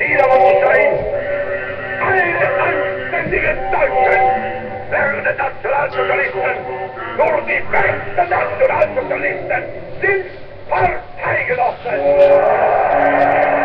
Ziel muss sein, alle anständigen Deutschen werden Nationalsozialisten. Nur die besten Nationalsozialisten sind Parteigenossen.